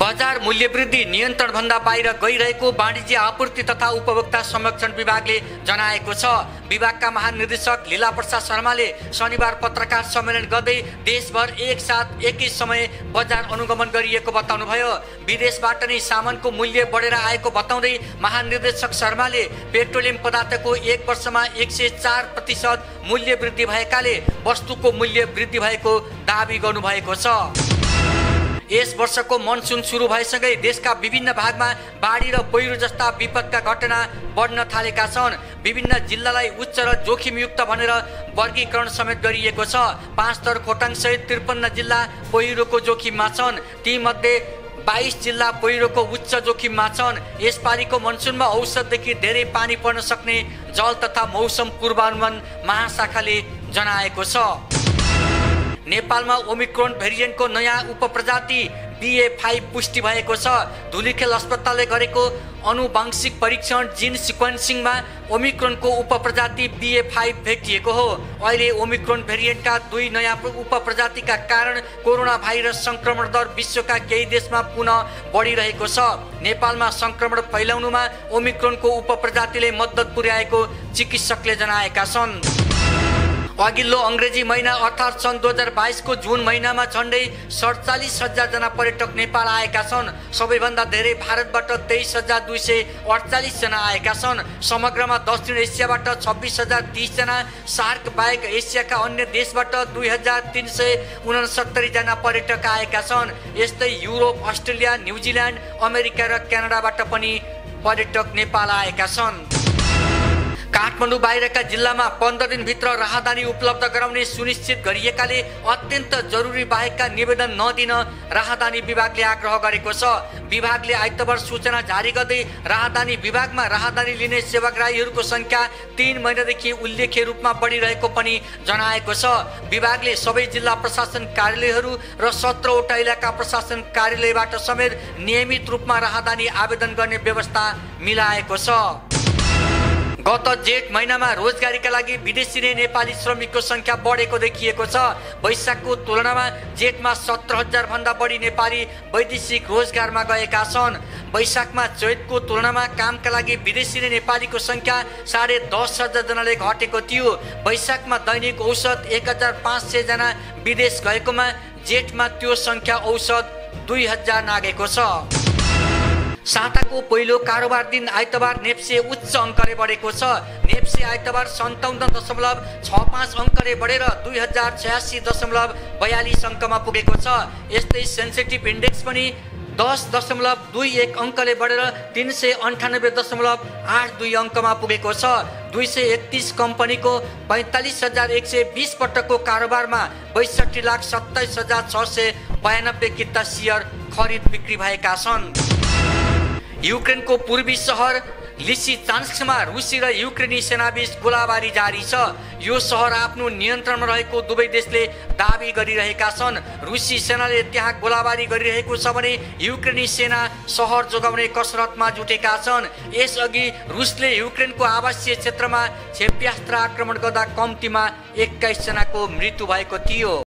बजार मूल्य वृद्धि नियन्त्रणभन्दा बाहिर गइरहेको वाणिज्य आपूर्ति तथा उपभोक्ता संरक्षण विभागले जनाएको छ। विभागका महानिर्देशक लीला प्रसाद शर्माले शनिबार पत्रकार सम्मेलन गर्दै देशभर एकसाथ एकै समय बजार अनुगमन गरिएको बताउनुभयो। विदेशबाट नै सामानको मूल्य बढेर आएको बताउँदै महानिर्देशक शर्माले पेट्रोलियम पदार्थको एक वर्षमा एक सय चार प्रतिशत मूल्य वृद्धि भएकाले वस्तुको मूल्य वृद्धि भएको दावी गर्नुभएको छ। यस वर्षको मनसुन सुरु भएसँगै देशका विभिन्न भागमा बाढी र पहिरो जस्ता विपदका घटना बढ्न थालेका छन्। विभिन्न जिल्लालाई उच्च र जोखिमयुक्त भनेर वर्गीकरण समेत गरिएको छ। पाँच थर खोटाङ सहित त्रिपन्न जिल्ला पहिरोको जोखिममा छन्। तीमध्ये बाइस जिल्ला पहिरोको उच्च जोखिममा छन्। यसपालिको मनसुनमा औषधदेखि धेरै पानी पर्न सक्ने जल तथा मौसम पूर्वानुमान महाशाखाले जनाएको छ। नेपालमा ओमिक्रोन भेरिएन्टको नयाँ उपप्रजाति बिए फाइभ पुष्टि भएको छ। धुलीखेल अस्पतालले गरेको अनुवांशिक परीक्षण जिन सिक्वेन्सिङमा ओमिक्रोनको उपप्रजाति बिए फाइभ भेटिएको हो। अहिले ओमिक्रोन भेरिएन्टका दुई नयाँ उपप्रजातिका कारण कोरोना भाइरस सङ्क्रमण दर विश्वका केही देशमा पुनः बढिरहेको छ। नेपालमा सङ्क्रमण फैलाउनुमा ओमिक्रोनको उपप्रजातिले मद्दत पुर्याएको चिकित्सकले जनाएका छन्। अघिल्लो अङ्ग्रेजी महिना अर्थात् सन् दुई हजार बाइसको जुन महिनामा झन्डै सडचालिस हजारजना पर्यटक नेपाल आएका छन् सबैभन्दा धेरै भारतबाट तेइस हजार दुई सय अडचालिसजना आएका छन्। समग्रमा दक्षिण एसियाबाट छब्बिस हजार तिसजना सार्क बाहेक एसियाका अन्य देशबाट दुई हजार तिन सय उनसत्तरीजना पर्यटक आएका छन्। यस्तै युरोप अस्ट्रेलिया न्युजिल्यान्ड अमेरिका र क्यानाडाबाट पनि पर्यटक नेपाल आएका छन्। काठमाडौँ बाहिरका जिल्लामा पन्ध्र दिनभित्र राहदानी उपलब्ध गराउने सुनिश्चित गरिएकाले अत्यन्त जरुरी बाहेकका निवेदन नदिन राहदानी विभागले आग्रह गरेको छ। विभागले आइतबार सूचना जारी गर्दै राहदानी विभागमा राहदानी लिने सेवाग्राहीहरूको सङ्ख्या तिन महिनादेखि उल्लेख्य रूपमा बढिरहेको पनि जनाएको छ। विभागले सबै जिल्ला प्रशासन कार्यालयहरू र सत्रवटा इलाका प्रशासन कार्यालयबाट समेत नियमित रूपमा राहदानी आवेदन गर्ने व्यवस्था मिलाएको छ। गत जेठ महिनामा रोजगारीका लागि विदेशी नै नेपाली श्रमिकको सङ्ख्या बढेको देखिएको छ। वैशाखको तुलनामा जेठमा सत्र हजार भन्दा बढी नेपाली वैदेशिक रोजगारमा गएका छन्। वैशाखमा चैतको तुलनामा कामका लागि विदेशी नै नेपालीको सङ्ख्या साढे दस हजारजनाले घटेको थियो। वैशाखमा दैनिक औसत एक हजार पाँच सयजना विदेश गएकोमा जेठमा त्यो सङ्ख्या औसत दुई हजार नागेको छ। साताको पहिलो कारोबार दिन आइतबार नेप्से उच्च अङ्कले बढेको छ। नेप्से आइतबार सन्ताउन्न दशमलव छ पाँच अङ्कले बढेर दुई हजार छयासी दशमलव बयालिस अङ्कमा पुगेको छ। यस्तै सेन्सिटिभ इन्डेक्स पनि दस दशमलव दुई एक अङ्कले बढेर तिन सय अन्ठानब्बे दशमलव आठ दुई अङ्कमा पुगेको छ। दुई सय एकतिस कम्पनीको पैँतालिस हजार एक सय बिस पटकको कारोबारमा बैसठी लाख सत्ताइस हजार छ सय बयानब्बे किता सेयर खरिद बिक्री भएका छन्। युक्रेनको पूर्वी सहर चान्समा रुसी र युक्रेनी सेनाबीच गोलाबारी जारी छ। यो सहर आफ्नो नियन्त्रणमा रहेको दुवै देशले दावी गरिरहेका छन्। रुसी सेनाले त्यहाँ गोलाबारी गरिरहेको छ भने युक्रेनी सेना सहर जोगाउने कसरतमा जुटेका छन्। यसअघि रुसले युक्रेनको आवासीय क्षेत्रमा क्षेप्यास्त्र आक्रमण गर्दा कम्तीमा एक्काइसजनाको मृत्यु भएको थियो।